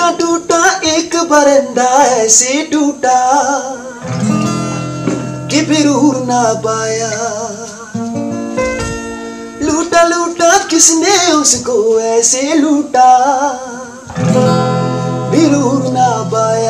टूटा टूटा, एक बरंदा ऐसे टूटा कि फिर ना पाया। लूटा लूटा, किसने उसको ऐसे लूटा? फिर ना पाया।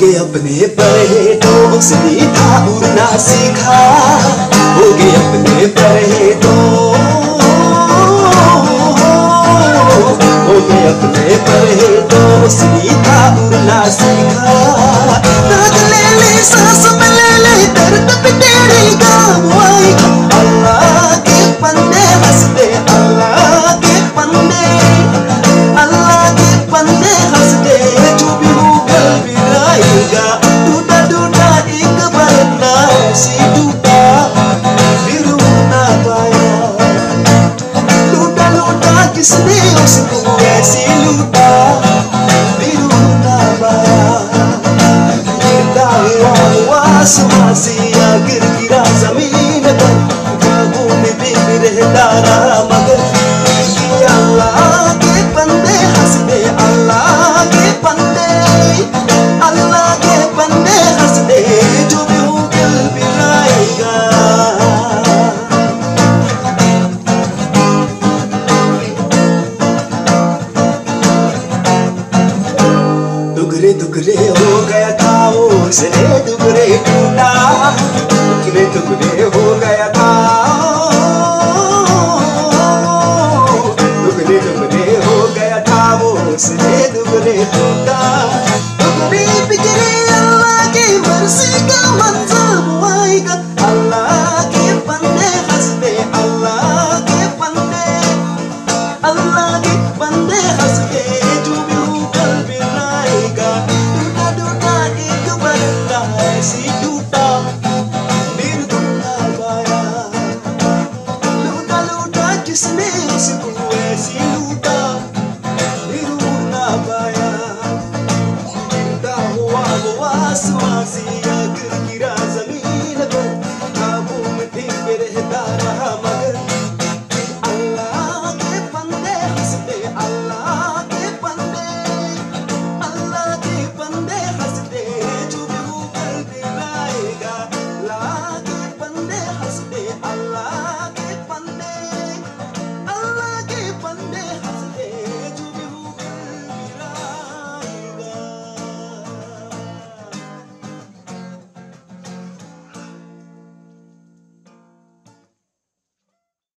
होगे अपने परेटों से था उड़ना सीखा। होगे अपने परहेटों Sama siya gira-gira sa टुकड़े हो गया था वो उसने टुकड़े टूटा। टुकड़े टुकड़े हो गया था। टुकड़े टुकड़े हो गया था वो उसने टुकड़े टूटा। me.